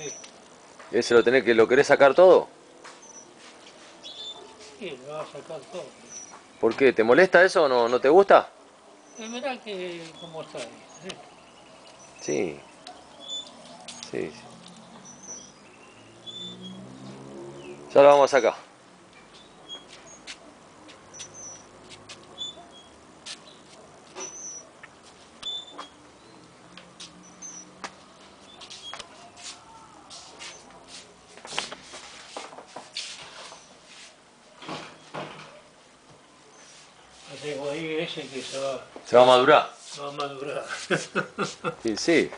Sí, ¿Ese lo tenés que lo querés sacar todo? sí, lo va a sacar todo. ¿Por qué? ¿Te molesta eso o no, no te gusta? Y mirá que cómo está ahí. ¿sí? Sí. Sí. Ya lo vamos acá. Hacemos ahí ese que se va, Se va a madurar. se va a madurar. Sí, sí.